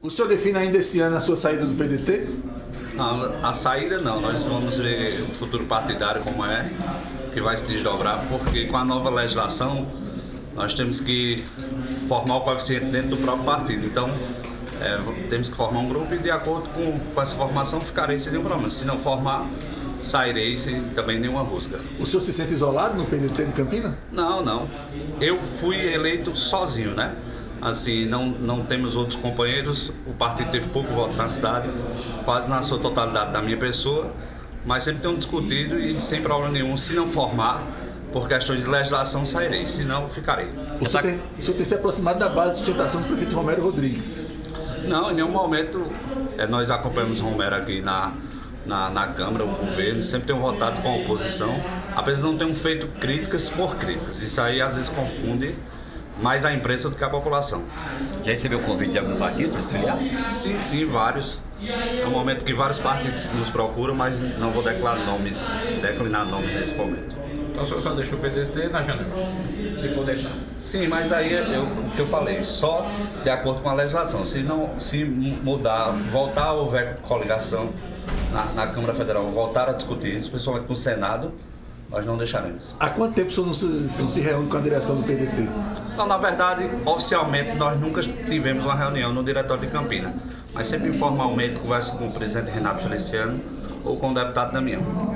O senhor define ainda esse ano a sua saída do PDT? Não, a saída não, nós vamos ver o futuro partidário como é, que vai se desdobrar, porque com a nova legislação nós temos que formar o coeficiente dentro do próprio partido. Então, é, temos que formar um grupo e de acordo com, com essa formação ficarei sem nenhum problema. Se não formar, sairei sem também nenhuma rusga. O senhor se sente isolado no PDT de Campina? Não, não. Eu fui eleito sozinho, né? Assim, não, não temos outros companheiros, o partido teve pouco voto na cidade, quase na sua totalidade da minha pessoa, mas sempre temos discutido e sem problema nenhum, se não formar, por questões de legislação, sairei, se não, ficarei. O senhor, tem, o senhor tem se aproximado da base de sustentação do prefeito Romero Rodrigues? Não, em nenhum momento é, nós acompanhamos Romero aqui na, na, na Câmara, o governo, sempre tem votado com a oposição, apesar de não termos feito críticas por críticas. Isso aí às vezes confunde mais a imprensa do que a população. Já recebeu convite de algum partido para se filiar? Sim, sim, vários. É um momento que vários partidos nos procuram, mas não vou declarar nomes, declinar nomes nesse momento. Então o senhor só deixa o PDT na janela, se for deixar. Sim, mas aí eu, o que eu falei, só de acordo com a legislação. Se não se mudar, voltar a houver coligação na, na Câmara Federal, voltar a discutir isso, principalmente no Senado, nós não deixaremos. Há quanto tempo o senhor não se, não se reúne com a direção do PDT? Não, na verdade, oficialmente, nós nunca tivemos uma reunião no Diretório de Campina, mas sempre informalmente converso com o presidente Renato Feliciano ou com o deputado Damião.